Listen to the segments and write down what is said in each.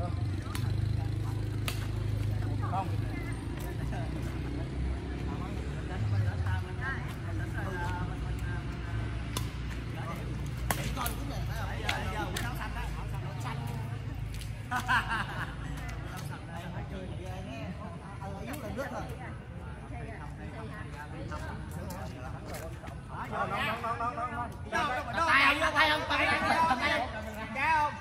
không Đó, nón, nón, nón, nón, nón, nón. tay không tay không tay không tay không Cá không?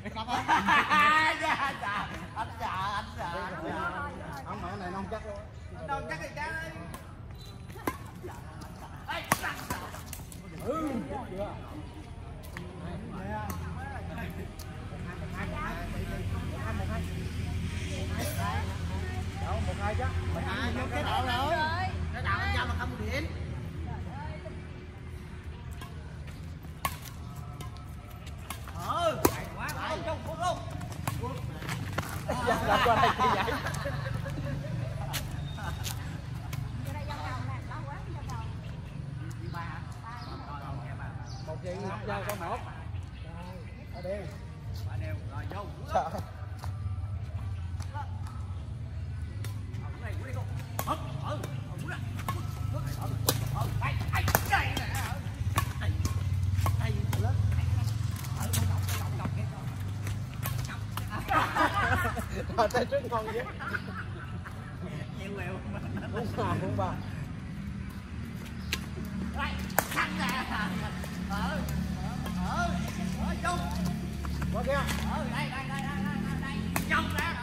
Ah, ¡Ay! ya, la cuarta ya. Cái Rồi tay trước ngon chứ. nhiều quẹo mà Đúng mà, đúng mà. Đây, thằng nè. Ờ. Ờ. Ờ, chung. Qua kia. Ờ, đây, đây, đây, đây, đây, đây. Chung ra,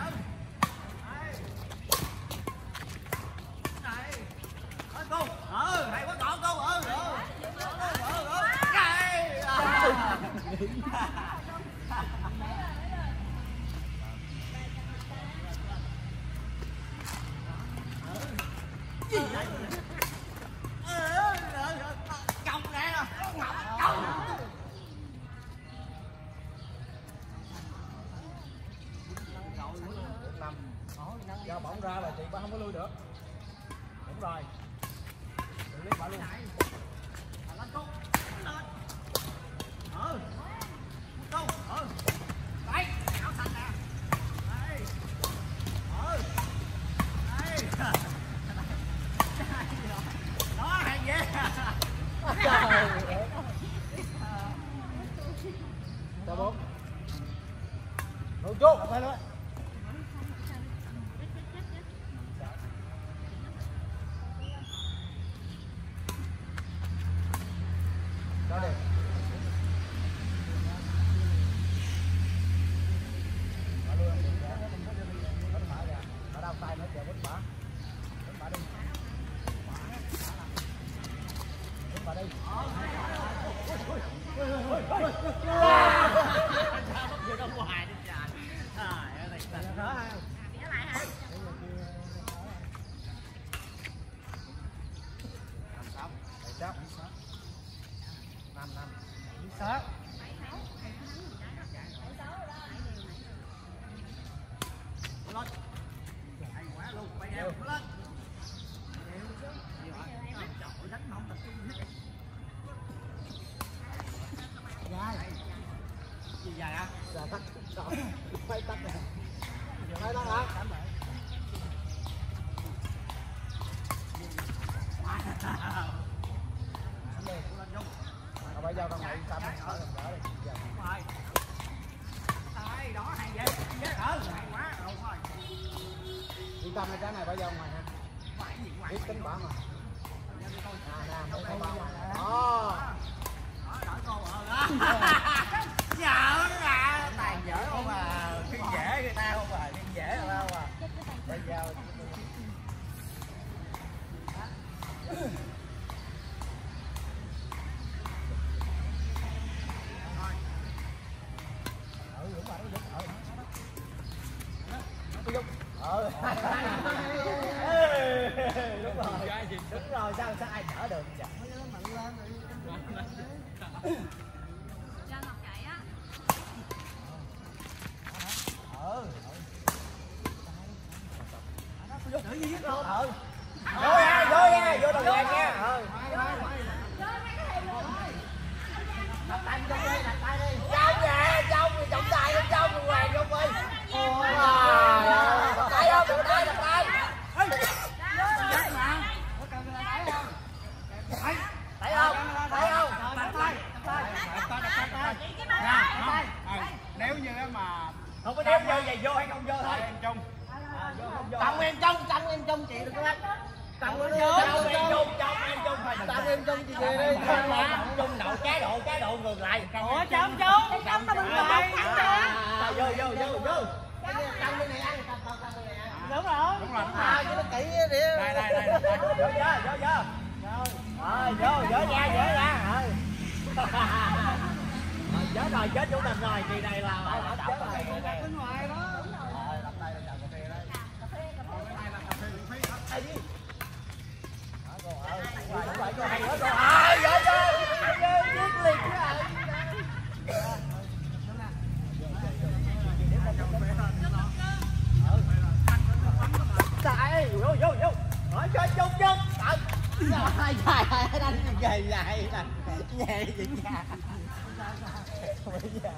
do bóng ra là chị ba không có lui được. Đúng rồi. Xử lý bà luôn. Lên công lên. Ừ cô ừ đấy áo xanh nè đấy ừ đấy đó hay ghê chào bốn luôn chú phải luôn đó đi Bỏ luôn, đừng để nó không có đi, đánh bả ra. Ở đâu tay nó chờ đánh bả. Đánh bả đi. Đánh bả đi. vừa ra ngoài đi trời trời ơi này tình đó Bảy sáu. Năm, năm. sợ lên hay quá luôn bay đều lên đều chứ gì vậy trời đánh mông tập trung hết dài gì dài à Dạ tắt. Sợ. Phải tắt rồi. Phải tắt hả? lên vô Ở bây giờ con mày tâm ở đỡ đi. Dạ. đúng rồi đây đó hay vậy chết ở hay quá đâu thôi Yên bỏ ra ngoài ha. Biết tính bả mà. Nhân. À, nè, con mà. Đó. Đỡ à, tàn dở không à, khi dễ người ta không à, khi dễ người ta không à. Bây giờ rồi sao sao ai đỡ được vậy Cho Ngọc chạy á. ừ rồi. ừ vô nha vô nha vô đầu vàng nha ừ vô đây, đặt tay đi. trong nè trong thì trọng tài bên trong hoàng không ơi là không có đeo vô giày vô hay không vô thôi em chung Trong em trong, trong em trong chị được không anh? Trong em trong trong, em chung trong em chung thôi trong chị về đây. chung đậu trái độ trái độ ngược lại. Ủa chấm chú chấm đừng có bóc thẳng ra À, vô vô vô vô. Trong bên này ăn, đúng rồi đúng rồi. À, cho nó kỹ đi. đây đây đây đây. Vô vô vô vô rồi vô vô ra vô ra rồi. Rồi, chết rồi chết chủ tình rồi. Kỳ này là phải phải chết rồi Bên ngoài đó. Rồi, đặt tay lên chào cà phê đấy Ai đi? Đó, đúng rồi, cô hay quá, cô chung Nhẹ. Bây giờ,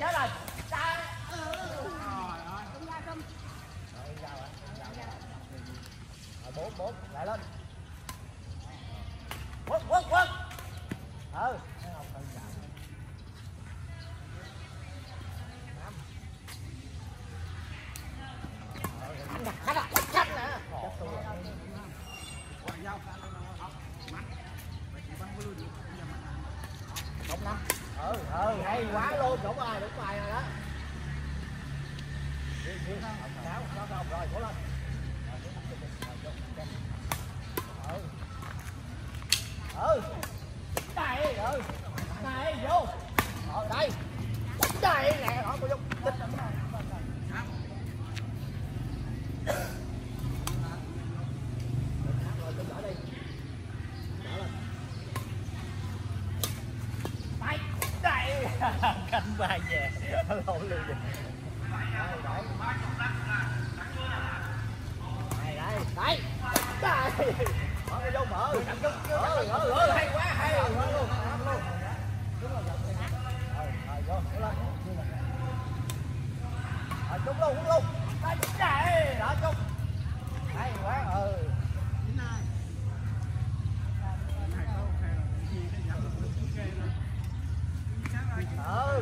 chết rồi. Rồi, bốn bốn lại lên. Quất quất quất. Ừ. ừ hay quá luôn đúng rồi đúng bài rồi đó. Sáu, sáu, rồi cố lên ừ. Ừ ừ này ừ. vô ở đây đây nè họ cô vô tích rồi tôi đỡ đi đỡ lên đây đây canh ba về lộn luôn vậy đây đấy đây đây đây mở cái vô mở mở mở mở hay quá hay luôn luôn mở luôn đúng rồi rồi rồi vô rồi trúng luôn trúng luôn đây đây đó trúng hay quá ừ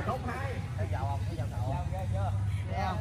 ừ không hay vào không? Theo vào cậu. Ghê chưa ghê không